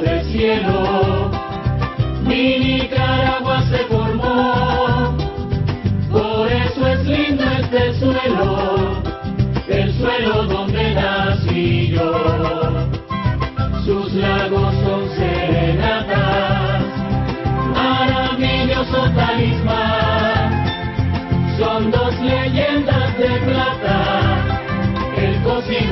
del cielo, mi Nicaragua se formó, por eso es lindo este suelo, el suelo donde nací yo, sus lagos son serenatas, maravilloso talismán, son dos leyendas de plata, el Cosí y